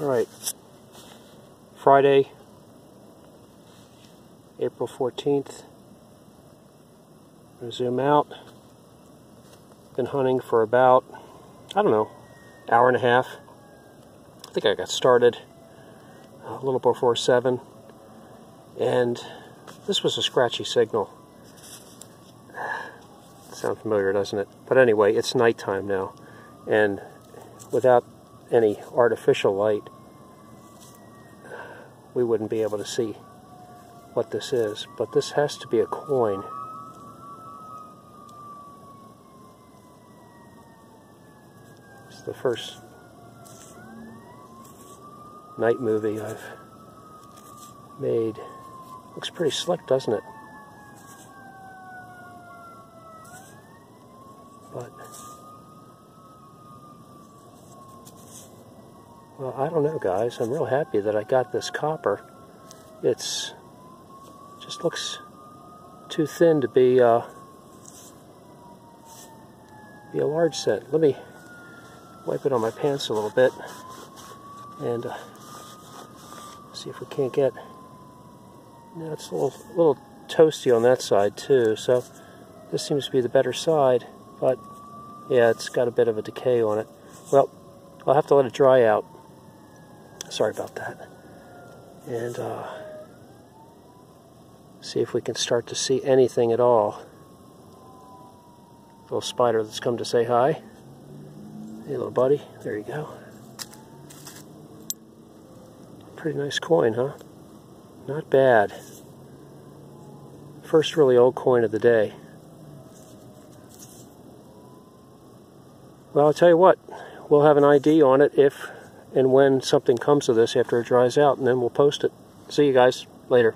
All right. Friday, April 14th. I'm going to zoom out. Been hunting for about, I don't know, hour and a half. I think I got started a little before 7. And this was a scratchy signal. Sounds familiar, doesn't it? But anyway, it's nighttime now. And without any artificial light, we wouldn't be able to see what this is. But this has to be a coin. It's the first night movie I've made. Looks pretty slick, doesn't it? But Well, I don't know, guys. I'm real happy that I got this copper. It's just looks too thin to be uh, be a large cent. Let me wipe it on my pants a little bit and uh, see if we can't get. Now it's a little, little toasty on that side too. So this seems to be the better side, but yeah, it's got a bit of a decay on it. Well, I'll have to let it dry out. Sorry about that. And uh, see if we can start to see anything at all. Little spider that's come to say hi. Hey, little buddy. There you go. Pretty nice coin, huh? Not bad. First really old coin of the day. Well, I'll tell you what, we'll have an ID on it if and when something comes of this after it dries out, and then we'll post it. See you guys later.